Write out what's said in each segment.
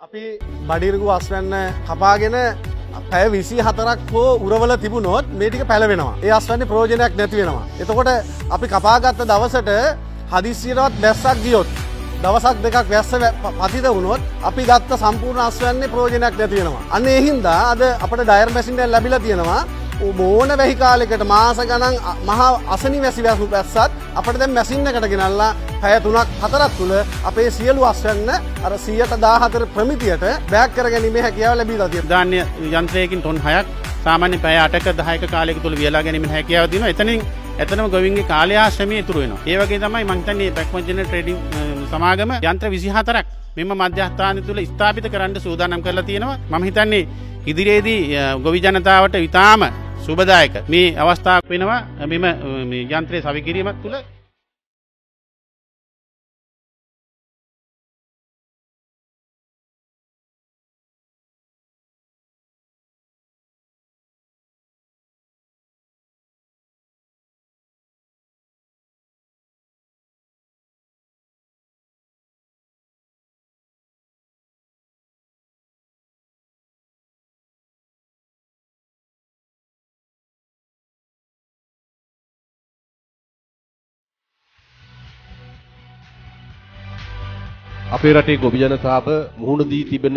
අපි බඩිරගු අස්වැන්න කපාගෙන පැය විසි හතරක් හෝ උරවල තිබුණොත් මේටික පැළවෙනවා ඒ අස්වැන්න ප්‍රෝජනයක් නැතිවෙනවා. එතකොට අපි කපාගත්ත දවසට හදිසියරවත් බැස්සක් ගියොත්. දවසක් දෙකක් වැස්ස පතිත වුණොත් අපි ගත්ත සම්පූර්ණ අස්වන්නේ ප්‍රෝජනයක් නැතිවෙනවා. අන්න එහින්දා අද අපට ඩයර් මැසින්ට ලැබිල තියෙනවා මෝන වැහි කාලෙකට මාස ගණන් මහා අසනි වැසි වැසු පැස්සත් අපට දැන් මැසින්නකට ගෙනල්ලා පැය තුනක් හතරක් තුළ අපේ සියලු අස්වන්න අර සියයට දාහතර ප්‍රමිතියට බෑක් කර ගැනීමේ හැකියාව ලැබී තිය ධාන්‍ය යන්ත්‍රයකින් ටොන් හයක් සාමාන්‍ය පැය අටක දහයක කාලෙක තුළ වියලා ගැනීම හැකියාව දින එතනින් එතනම ගොවින්ගේ කාලයාශ්‍රමය තුරු වෙන ඒවගේ තමයි මංතන්නේ පැක්මජන ට්‍රඩින් සමාගම යන්ත්‍ර විසිහතරක් මෙම මධ්‍යස්ථාන තුළ ස්ථාපිත කරන්න සූදානම් කරලා තියෙනවා. මම හිතන්නේ ඉදිරියේදී ගොවි ජනතාවට විතාම සුබදායක. මේ අවස්ථාවක් වෙනවා. මෙම යන්ත්‍රය සවිකිරීමත් තුළ අපේ රටේ ගොවි ජනතාව මුහුණ දී තිබෙන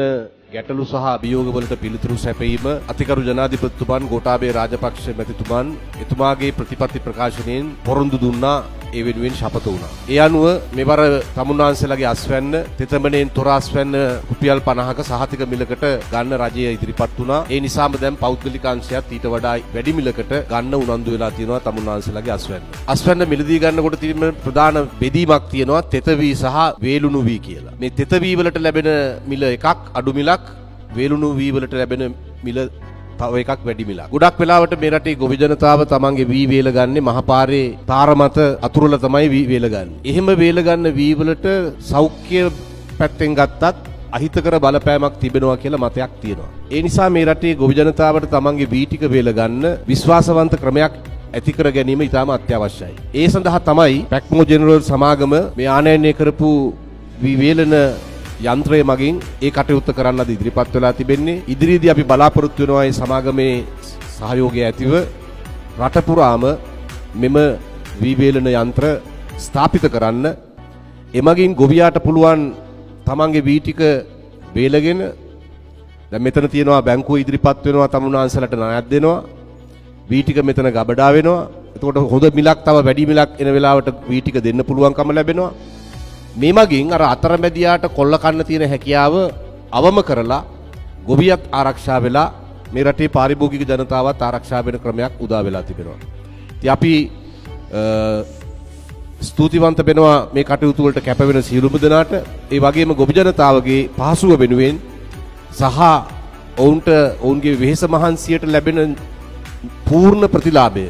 ගැටලු සහ අභියෝගවලට පිළිතුරු සැපයීම අතිකරු ජනාධිපතිතුමන් ගෝඨාභය රාජපක්ෂ මැතිතුමන් එතුමාගේ ප්‍රතිපත්ති ප්‍රකාශනයෙන් පොරොන්දු දුන්නා ඒ වෙනුවෙන් ශපත වුණා. ඒ අනුව මෙවර තමුන්නාන්සේලාගේ අස්වැන්න තෙතමනෙන් තොර අස්වැන්න රුපියල් 50ක සහතික මිලකට ගන්න රජය ඉදිරිපත් වුණා. ඒ නිසාම දැන් පෞද්ගලික අංශයත් ඊට වඩා වැඩි මිලකට ගන්න උනන්දු වෙලා තියෙනවා තමුන්නාන්සේලාගේ අස්වැන්න. අස්වැන්න මිලදී ගන්නකොට තියෙන ප්‍රධාන බෙදීමක් තියෙනවා තෙතවී සහ වේලුණු වී කියලා. මේ තෙතවී වලට ලැබෙන මිල එකක් අඩු මිලක් වේලුණු වී වලට ලැබෙන මිල තව එකක් වැඩි මිලක්. ගොඩක් වෙලාවට මේ රටේ ගොවි ජනතාව තමන්ගේ වී වේල ගන්නේ මහපාරේ තාර මත අතුරුල තමයි වී වේල ගන්න. එහෙම වේල ගන්න වී වලට සෞඛ්‍ය පැත්තෙන් ගත්තත් අහිතකර බලපෑමක් තිබෙනවා කියලා මතයක් තියෙනවා. ඒ නිසා මේ රටේ ගොවි ජනතාවට තමන්ගේ වී ටික වේල ගන්න විශ්වාසවන්ත ක්‍රමයක් ඇති කර ගැනීම ඉතාම අත්‍යවශ්‍යයි. ඒ සඳහා තමයි පැක්මෝ ජෙනරල් සමාගම මේ ආනයනය කරපු වී වේලන යන්ත්‍රය මගින් ඒ කටයුත්ත කරන්න අද ඉදිරිපත් වෙලා තිබෙන්නේ. ඉදිරියේදී අපි බලාපොරොත්තු වෙනවා මේ සමාගමේ සහයෝගය ඇතිව රට පුරාම මෙම වීවේලන යන්ත්‍ර ස්ථාපිත කරන්න. එමගින් ගොවියාට පුළුවන් තමන්ගේ වී ටික වේලගෙන දැන් මෙතන තියෙනවා බැංකුව ඉදිරිපත් වෙනවා තමුන්නාන්සලට ණයක් දෙනවා. වී ටික මෙතන ගබඩා වෙනවා. එතකොට හොඳ මිලක් තව වැඩි මිලක් එන වෙලාවට වී ටික දෙන්න පුළුවන්කම ලැබෙනවා. මේ මගින් අර අතරමැදියාට කොල්ල කන්න තියෙන හැකියාව අවම කරලා ගොවියත් ආරක්ෂා වෙලා මේ රටේ පාරිභෝගික ජනතාවත් ආරක්ෂා වෙන ක්‍රමයක් උදා වෙලා තිබෙනවා. ඉතින් අපි ස්තුතිවන්ත වෙනවා මේ කටයුතු වලට කැප වෙන සියලුම දෙනාට. ඒ වගේම ගොවි ජනතාවගේ පහසුව වෙනුවෙන් සහ ඔවුන්ට ඔවුන්ගේ වෙහෙස මහන්සියට ලැබෙන පූර්ණ ප්‍රතිලාභය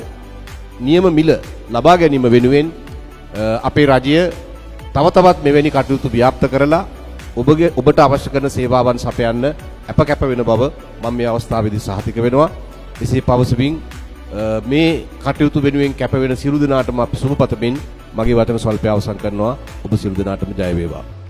නියම මිල ලබා ගැනීම වෙනුවෙන් අපේ රජය තව තවත් මෙවැනි කටයුතු ව්‍යාප්ත කරලා ඔබගේ ඔබට අවශ්‍ය කරන සේවාවන් සපයන්න අප කැප වෙන බව මම මේ අවස්ථාවේදී සහතික වෙනවා. එසේ පවසමින් මේ කටයුතු වෙනුවෙන් කැප වෙන සියලු දෙනාටම අපි සුබ පතමින් මගේ වචන ස්වල්පය අවසන් කරනවා. ඔබ සියලු දෙනාටම ජය වේවා.